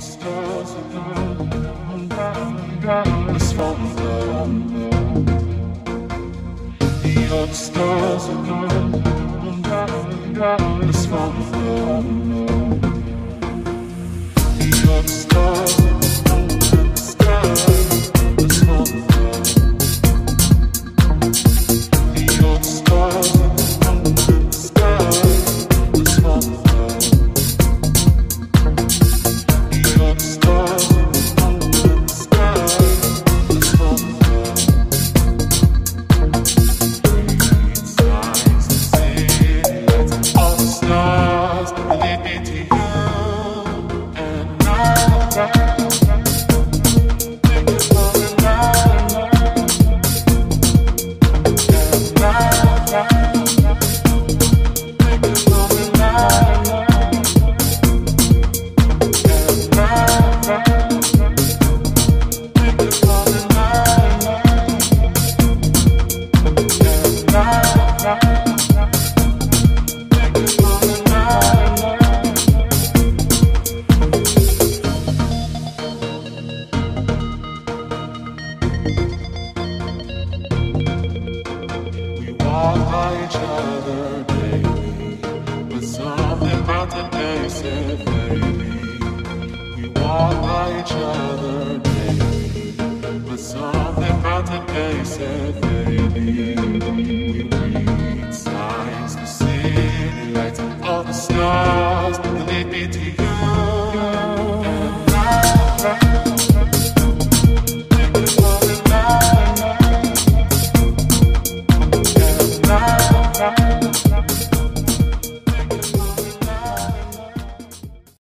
stars again, and down, down, down, down, down, down, down, down, down, down, down, down, other but said we walk by each other.